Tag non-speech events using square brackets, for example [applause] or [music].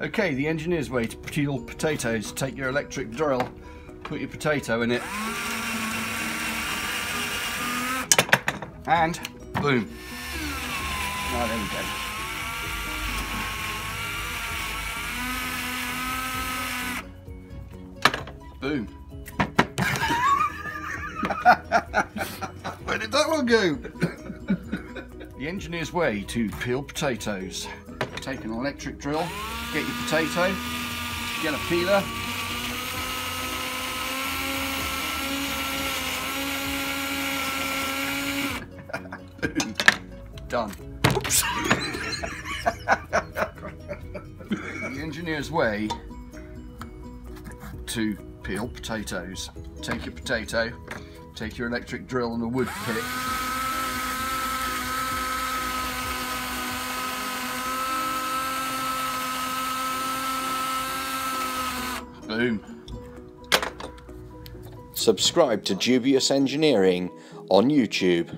Okay, the engineer's way to peel potatoes. Take your electric drill, put your potato in it, and boom. Ah, there we go. Boom. [laughs] Where did that one go? [laughs] the engineer's way to peel potatoes. Take an electric drill, get your potato, get a peeler, [laughs] Done. [laughs] The engineer's way to peel potatoes. Take your potato, take your electric drill and a wood pick. Boom. Subscribe to Dubious Engineering on YouTube.